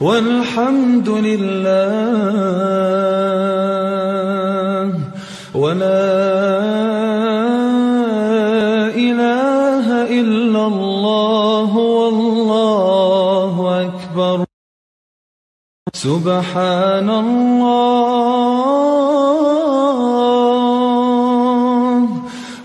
والحمد لله ولا إله إلا الله والله أكبر سبحان الله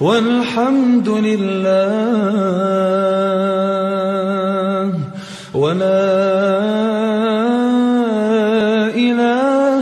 والحمد لله ولا